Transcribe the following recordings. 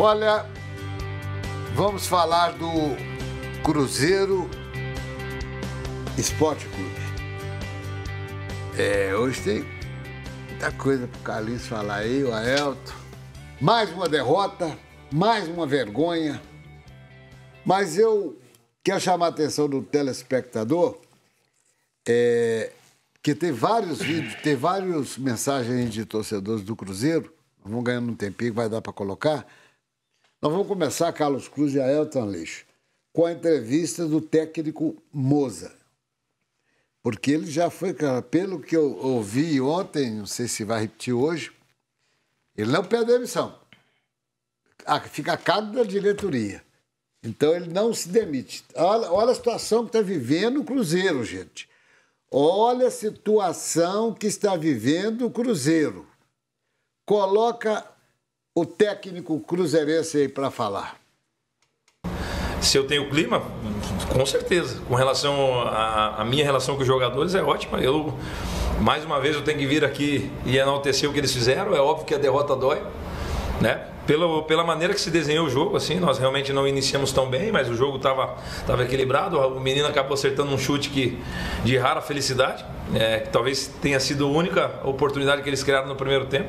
Olha, vamos falar do Cruzeiro Esporte Clube. É, hoje tem muita coisa pro Carlinhos falar aí, o Aelto. Mais uma derrota, mais uma vergonha. Mas eu quero chamar a atenção do telespectador, é, que tem vários vídeos, tem várias mensagens de torcedores do Cruzeiro. Vamos ganhando um tempinho, vai dar para colocar nós vamos começar, Carlos Cruz e Ailton Leixo, com a entrevista do técnico Moza. Porque ele já foi, pelo que eu ouvi ontem, não sei se vai repetir hoje, ele não pede demissão. Ah, fica a cargo da diretoria. Então ele não se demite. Olha, olha a situação que está vivendo o Cruzeiro, gente. Olha a situação que está vivendo o Cruzeiro. Coloca o técnico cruzeirense aí para falar? Se eu tenho clima, com certeza. Com relação à minha relação com os jogadores é ótima. Eu mais uma vez eu tenho que vir aqui e enaltecer o que eles fizeram. É óbvio que a derrota dói, né? Pela, pela maneira que se desenhou o jogo, assim, nós realmente não iniciamos tão bem, mas o jogo estava tava equilibrado. O menino acabou acertando um chute que, de rara felicidade, é, que talvez tenha sido a única oportunidade que eles criaram no primeiro tempo.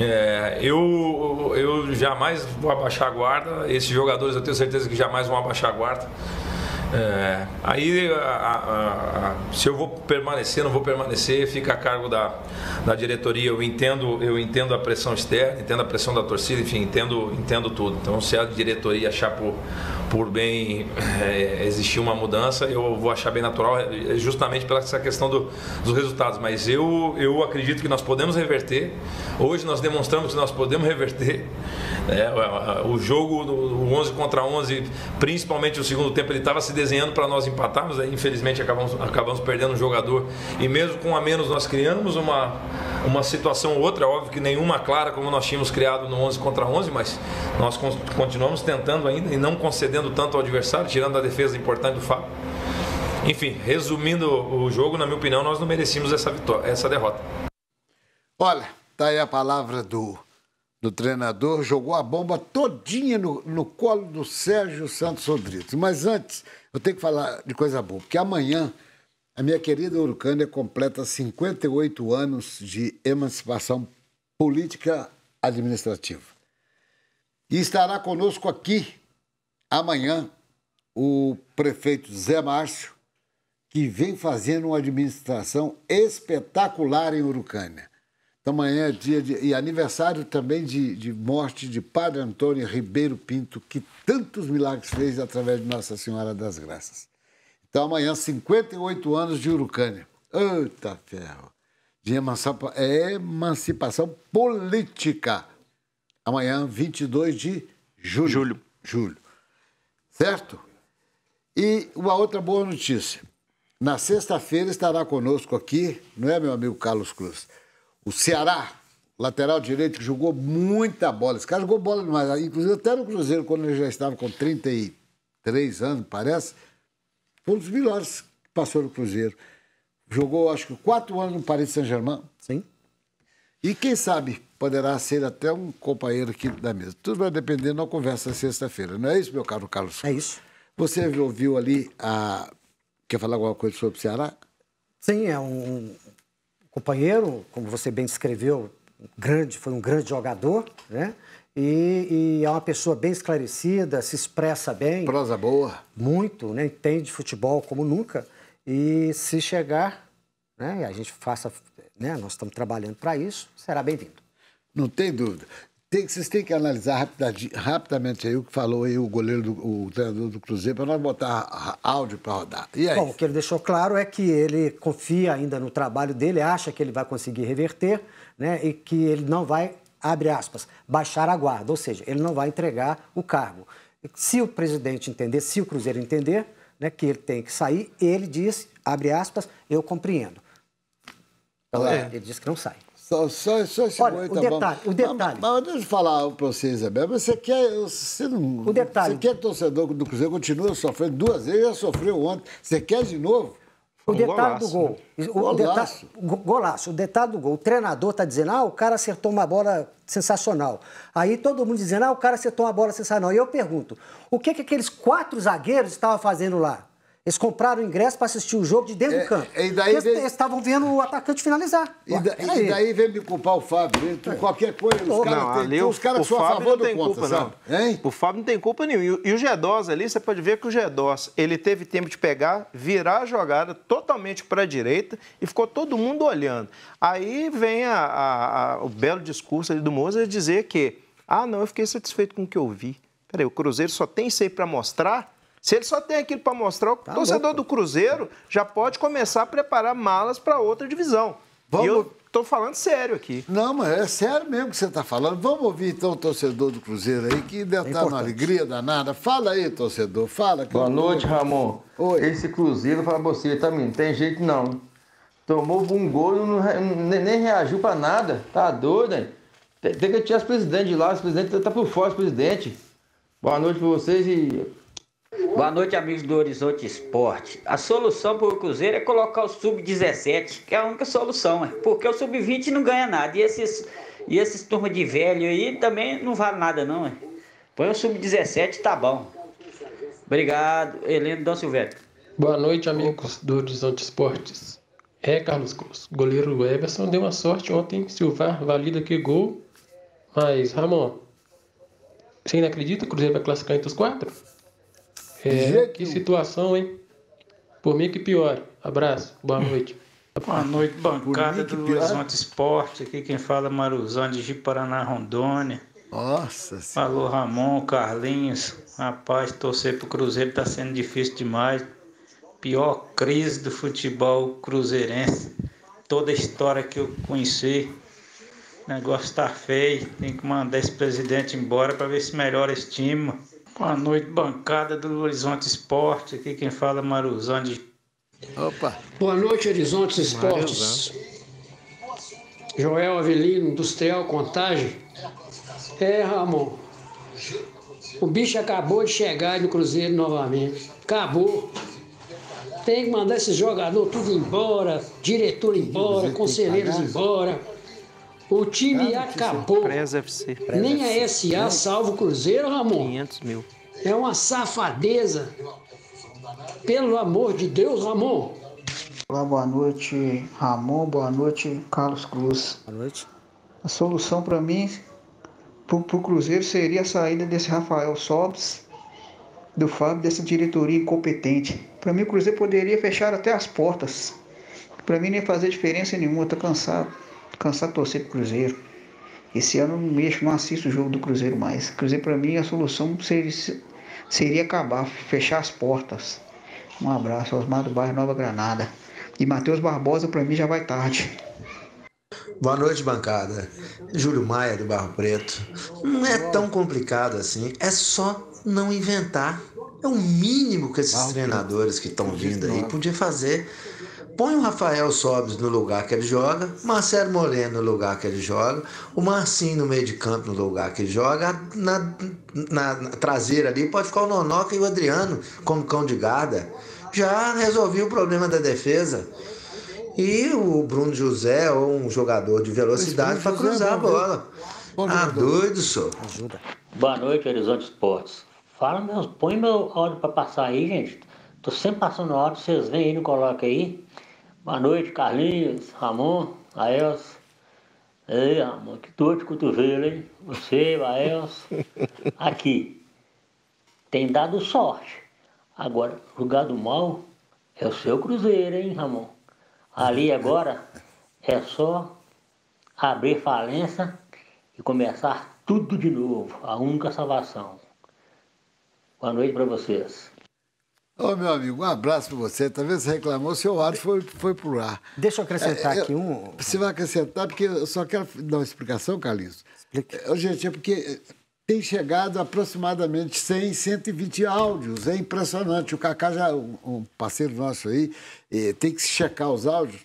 É, eu, eu jamais vou abaixar a guarda. Esses jogadores eu tenho certeza que jamais vão abaixar a guarda. É, aí, a, a, se eu vou permanecer, não vou permanecer, fica a cargo da, da diretoria. Eu entendo, eu entendo a pressão externa, entendo a pressão da torcida, enfim, entendo, entendo tudo. Então, se a diretoria achar por, por bem é, existir uma mudança, eu vou achar bem natural, é, justamente pela essa questão do, dos resultados. Mas eu, eu acredito que nós podemos reverter. Hoje nós demonstramos que nós podemos reverter. É, o jogo, o 11 contra 11, principalmente o segundo tempo, ele estava se desenhando para nós empatarmos. Aí, infelizmente, acabamos, acabamos perdendo um jogador. E mesmo com a menos, nós criamos uma, uma situação ou outra. Óbvio que nenhuma clara como nós tínhamos criado no 11 contra 11, mas nós continuamos tentando ainda e não concedendo tanto ao adversário, tirando a defesa importante do Fábio. Enfim, resumindo o jogo, na minha opinião, nós não merecíamos essa, vitória, essa derrota. Olha, tá aí a palavra do, do treinador, jogou a bomba todinha no, no colo do Sérgio Santos Rodrigues. Mas antes, eu tenho que falar de coisa boa, porque amanhã a minha querida Urucânia completa 58 anos de emancipação política administrativa. E estará conosco aqui Amanhã, o prefeito Zé Márcio, que vem fazendo uma administração espetacular em Urucânia. Então, amanhã é dia de. e aniversário também de, de morte de Padre Antônio Ribeiro Pinto, que tantos milagres fez através de Nossa Senhora das Graças. Então, amanhã, 58 anos de Urucânia. Eita ferro! De emancipa... é emancipação política. Amanhã, 22 de julho. Julho. julho. Certo? E uma outra boa notícia. Na sexta-feira estará conosco aqui, não é, meu amigo Carlos Cruz? O Ceará, lateral direito, que jogou muita bola. Esse cara jogou bola demais. Inclusive, até no Cruzeiro, quando ele já estava com 33 anos, parece, foi um dos melhores que passou no Cruzeiro. Jogou, acho que, quatro anos no Paris Saint-Germain. Sim. E quem sabe poderá ser até um companheiro aqui da mesa. Tudo vai depender da conversa sexta-feira. Não é isso, meu caro Carlos? É isso. Você ouviu ali a. Quer falar alguma coisa sobre o Ceará? Sim, é um companheiro, como você bem descreveu, grande, foi um grande jogador, né? E, e, é uma pessoa bem esclarecida, se expressa bem. Prosa boa. Muito, né? Entende futebol como nunca. E se chegar, né? A gente faça né? nós estamos trabalhando para isso, será bem-vindo. Não tem dúvida. Tem, vocês têm que analisar rapidamente aí o que falou aí o goleiro, do, o treinador do Cruzeiro, para nós botar áudio para rodar. E aí? Bom, o que ele deixou claro é que ele confia ainda no trabalho dele, acha que ele vai conseguir reverter, né? E que ele não vai, abre aspas, baixar a guarda, ou seja, ele não vai entregar o cargo. Se o presidente entender, se o Cruzeiro entender, né, que ele tem que sair, ele diz, abre aspas, eu compreendo. Então, é. ele disse que não sai. Só, só, só esse Olha, o detalhe, o detalhe. Mas, mas, deixa eu falar para você, Isabel. Você quer. Você não. O detalhe. Você quer que o torcedor do Cruzeiro continue sofrendo duas vezes, já sofreu ontem. Você quer de novo? O um detalhe golaço, do gol. Né? O golaço. Detalhe, golaço. O detalhe do gol. O treinador está dizendo, ah, o cara acertou uma bola sensacional. Aí todo mundo dizendo, ah, o cara acertou uma bola sensacional. E eu pergunto, o que, que aqueles quatro zagueiros estavam fazendo lá? Eles compraram o ingresso para assistir o jogo de dentro é, do campo. E daí eles estavam vendo o atacante finalizar. E, da, e daí vem me culpar o Fábio. É. Qualquer coisa, os caras têm, os caras são a favor do conta, culpa, sabe? Hein? O Fábio não tem culpa nenhuma. E, o G2 ali, você pode ver que o G2, ele teve tempo de pegar, virar a jogada totalmente para a direita e ficou todo mundo olhando. Aí vem a, a, a, o belo discurso ali do Moza dizer que, ah, não, eu fiquei satisfeito com o que eu vi. Peraí, o Cruzeiro só tem isso aí para mostrar se ele só tem aquilo para mostrar, o tá torcedor louco. do Cruzeiro já pode começar a preparar malas para outra divisão. Vamos... E eu estou falando sério aqui. Não, mas é sério mesmo que você está falando. Vamos ouvir então o torcedor do Cruzeiro aí, que deve é estar numa alegria danada. Fala aí, torcedor, fala. Boa noite, Ramon. Oi. Esse Cruzeiro, fala você, tá não tem jeito não. Tomou um gol, não, nem reagiu para nada. Tá doido, hein? Tem, que tirar os presidentes de lá, os presidentes tá por fora, os presidente. Boa noite para vocês e Boa noite, amigos do Horizonte Esporte. A solução para o Cruzeiro é colocar o Sub-17, que é a única solução, porque o Sub-20 não ganha nada. E esses, e esses turma de velho aí também não vale nada, não. Põe o Sub-17, tá bom. Obrigado, Heleno Dom Silvério. Boa noite, amigos do Horizonte Esportes. É, Carlos Cruz. Goleiro Everson deu uma sorte ontem. Silvar valida que gol. Mas, Ramon, você ainda acredita que o Cruzeiro vai classificar entre os quatro? É, que situação, hein? Por mim que pior. Abraço, boa noite. Boa noite, bancada do Horizonte Esporte. Aqui quem fala é Maruzão de Jiparaná, Rondônia. Nossa Falou Ramon, Carlinhos. Rapaz, torcer pro Cruzeiro tá sendo difícil demais. Pior crise do futebol cruzeirense. Toda a história que eu conheci. O negócio tá feio. Tem que mandar esse presidente embora para ver se melhora esse time. Boa noite, bancada do Horizonte Esporte. Aqui quem fala é Maruzão de. Opa! Boa noite, Horizonte Esportes. Joel Avelino, Industrial Contagem. É, Ramon. O bicho acabou de chegar no Cruzeiro novamente. Acabou. Tem que mandar esse jogador tudo embora, diretor embora, conselheiros embora. O time acabou. FC. Nem a SA salva o Cruzeiro, Ramon. 500 mil. É uma safadeza. Pelo amor de Deus, Ramon. Olá, boa noite, Ramon. Boa noite, Carlos Cruz. Boa noite. A solução para mim, para o Cruzeiro, seria a saída desse Rafael Sobes, do Fábio, dessa diretoria incompetente. Para mim, o Cruzeiro poderia fechar até as portas. Para mim, nem fazer diferença nenhuma. Estou cansado cansado de torcer pro Cruzeiro. Esse ano não mexo, não assisto o jogo do Cruzeiro mais. Cruzeiro para mim a solução seria, seria acabar, fechar as portas. Um abraço, Osmar do bairro Nova Granada. E Matheus Barbosa para mim já vai tarde. Boa noite, bancada. Júlio Maia do Barro Preto. Não é tão complicado assim, é só não inventar. É o mínimo que esses treinadores que estão vindo aí podiam fazer põe o Rafael Sobes no lugar que ele joga, Marcelo Moreno no lugar que ele joga, o Marcinho no meio de campo no lugar que ele joga, na, na, na traseira ali pode ficar o Nonoca e o Adriano como cão de guarda. Já resolvi o problema da defesa. E o Bruno José, ou um jogador de velocidade para cruzar a bola. Ah, doido, senhor. Ajuda. Boa noite, Horizonte Esportes. Fala, meus, põe meu áudio para passar aí, gente. Tô sempre passando áudio, vocês vêm aí, não coloca aí. Boa noite, Carlinhos, Ramon, Aelso. Ei, Ramon, que dor de cotovelo, hein? Você, Aelso. Aqui. Tem dado sorte. Agora, jogado mal é o seu Cruzeiro, hein, Ramon? Ali agora é só abrir falência e começar tudo de novo. A única salvação. Boa noite para vocês. Ô, meu amigo, um abraço para você. Talvez você reclamou, seu áudio foi, foi pro ar. Deixa eu acrescentar é, aqui um. Você vai acrescentar, porque eu só quero dar uma explicação, Carlinhos. Explique. É, gente, é porque tem chegado aproximadamente 100, 120 áudios. É impressionante. O Cacá já, um parceiro nosso aí, tem que checar os áudios.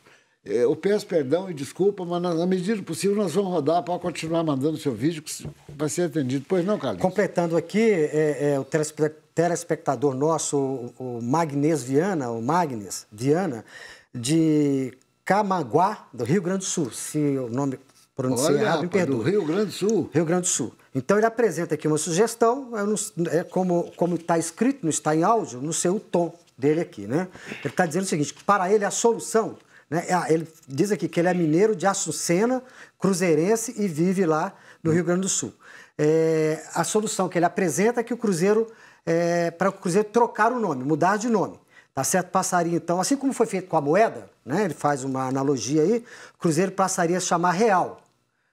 É, eu peço perdão e desculpa, mas na medida do possível nós vamos rodar para continuar mandando seu vídeo, que vai ser atendido. Pois não, Carlinhos? Completando aqui, é, é, o telespectador telespectador nosso, o Magnes Viana, o Magnes Viana, de Camaguá, do Rio Grande do Sul. Se o nome pronunciei errado, me perdoe. do Rio Grande do Sul. Rio Grande do Sul. Então ele apresenta aqui uma sugestão, não, é como como está escrito, não está em áudio, no seu tom dele aqui, né? Ele está dizendo o seguinte: para ele a solução, né? É ele diz aqui que ele é mineiro de Açucena, cruzeirense e vive lá no Rio Grande do Sul. É, a solução que ele apresenta é que o Cruzeiro é, para o Cruzeiro trocar o nome, mudar de nome. Tá certo? Passaria, então, assim como foi feito com a moeda, né? ele faz uma analogia aí, o Cruzeiro passaria a chamar Real.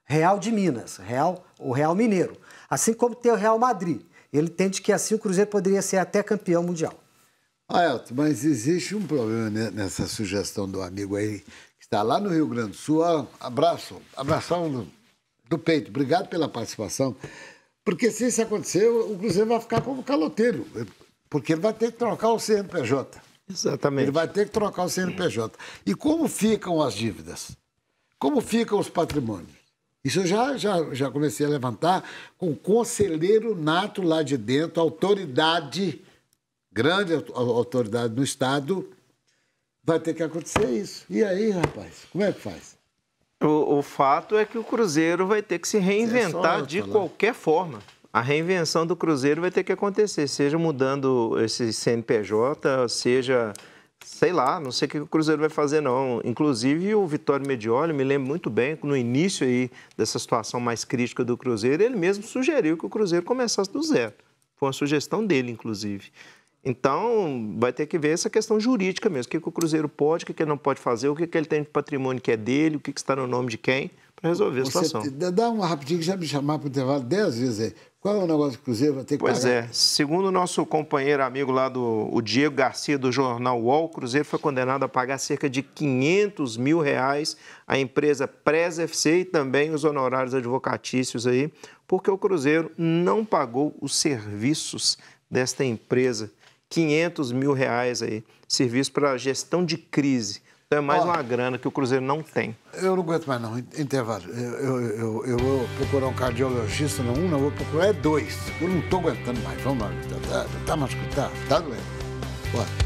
Real de Minas, Real, o Real Mineiro. Assim como tem o Real Madrid. Ele entende que assim o Cruzeiro poderia ser até campeão mundial. Ah, Elton, mas existe um problema nessa sugestão do amigo aí, que está lá no Rio Grande do Sul. Ah, abraço, abração do peito. Obrigado pela participação. Porque se isso acontecer, o Cruzeiro vai ficar como caloteiro. Porque ele vai ter que trocar o CNPJ. Exatamente. Ele vai ter que trocar o CNPJ. E como ficam as dívidas? Como ficam os patrimônios? Isso eu já, já, já comecei a levantar com o conselheiro nato lá de dentro, autoridade, grande autoridade no Estado, vai ter que acontecer isso. E aí, rapaz, como é que faz? O, o fato é que o Cruzeiro vai ter que se reinventar é de falar. qualquer forma. A reinvenção do Cruzeiro vai ter que acontecer, seja mudando esse CNPJ, seja sei lá, não sei o que o Cruzeiro vai fazer não. Inclusive o Vitório Medioli, me lembro muito bem, no início aí dessa situação mais crítica do Cruzeiro, ele mesmo sugeriu que o Cruzeiro começasse do zero. Foi uma sugestão dele, inclusive. Então, vai ter que ver essa questão jurídica mesmo. O que, que o Cruzeiro pode, o que, que ele não pode fazer, o que, que ele tem de patrimônio que é dele, o que, que está no nome de quem, para resolver a Você situação. Dá uma rapidinho que já me chamar para o intervalo dez vezes aí. Qual é o negócio do Cruzeiro? Vai ter que pois pagar? é. Segundo o nosso companheiro amigo lá do o Diego Garcia, do jornal UOL, o Cruzeiro foi condenado a pagar cerca de 500 mil reais à empresa Pres FC e também os honorários advocatícios aí, porque o Cruzeiro não pagou os serviços desta empresa 500 mil reais aí, serviço para gestão de crise. Então é mais uma grana que o Cruzeiro não tem. Eu não aguento mais não, intervalo. Eu, eu, eu, eu vou procurar um cardiologista, não um, não vou procurar é dois. Eu não estou aguentando mais. Vamos lá. Tá, tá, tá machucado, tá, tá doendo. Bora.